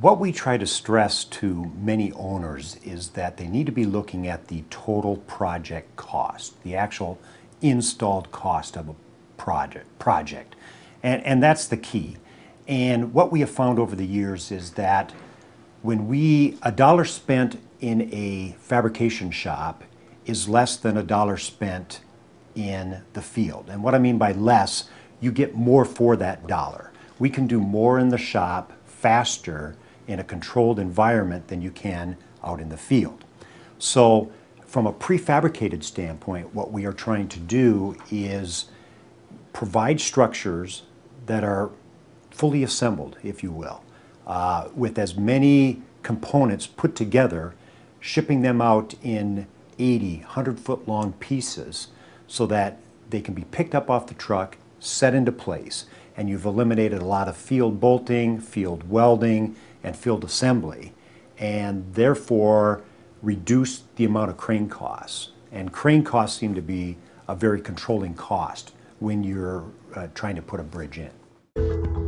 what we try to stress to many owners is that they need to be looking at the total project cost, the actual installed cost of a project. project. And, and that's the key. And what we have found over the years is that when we, a dollar spent in a fabrication shop is less than a dollar spent in the field. And what I mean by less, you get more for that dollar. We can do more in the shop faster in a controlled environment than you can out in the field. So from a prefabricated standpoint, what we are trying to do is provide structures that are fully assembled, if you will, uh, with as many components put together, shipping them out in 80, 100 foot long pieces so that they can be picked up off the truck, set into place, and you've eliminated a lot of field bolting, field welding, and field assembly, and therefore reduce the amount of crane costs. And crane costs seem to be a very controlling cost when you're uh, trying to put a bridge in.